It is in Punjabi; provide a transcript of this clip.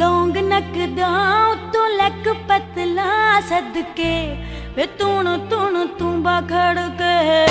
ਲੌਂਗ ਨੱਕ ਦਾ ਉਤੋਂ ਲੱਕ ਪਤਲਾ ਸਦਕੇ। ਵੇ ਤੂੰ ਤੂੰ ਤੂੰ ਬਖੜ ਕੇ